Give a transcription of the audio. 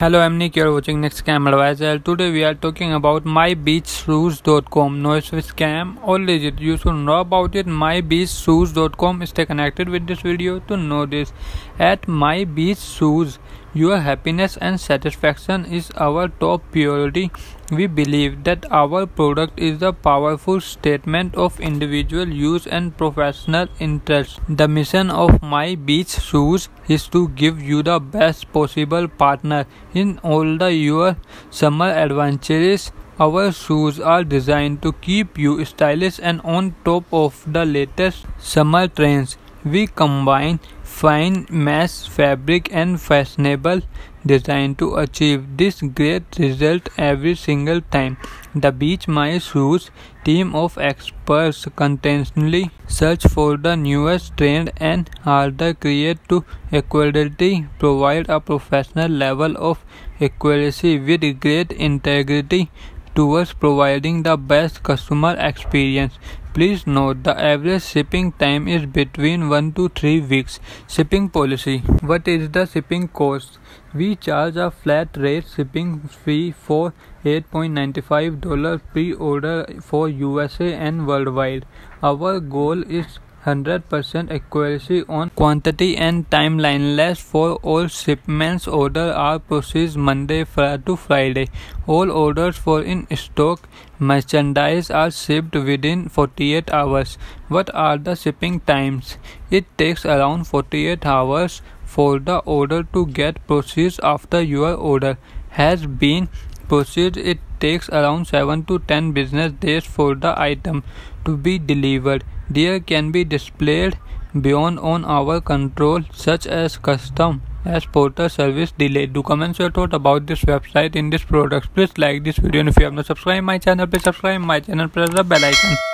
Hello, I'm Nick. You're watching Next Scam Advisor. Today we are talking about mybeachshoes.com. No, it's a scam or legit. You should know about it. Mybeachshoes.com. Stay connected with this video to know this. At MyBeachShoes, your happiness and satisfaction is our top priority. We believe that our product is a powerful statement of individual use and professional interest. The mission of My Beach Shoes is to give you the best possible partner in all the your summer adventures. Our shoes are designed to keep you stylish and on top of the latest summer trends. We combine fine mesh fabric and fashionable design to achieve this great result every single time. The Beach My Shoes team of experts continuously search for the newest trend and the create to equality provide a professional level of accuracy with great integrity towards providing the best customer experience. Please note the average shipping time is between 1 to 3 weeks. Shipping policy What is the shipping cost? We charge a flat rate shipping fee for $8.95 pre order for USA and worldwide. Our goal is 100% accuracy on quantity and timelineless for all shipments order are processed Monday to Friday. All orders for in-stock merchandise are shipped within 48 hours. What are the shipping times? It takes around 48 hours for the order to get processed after your order has been processed. It takes around 7 to 10 business days for the item to be delivered. There can be displayed beyond on our control such as custom as porter service delay. Do comment your thought about this website in this product. Please like this video and if you have not subscribed my channel, please subscribe my channel press the bell icon.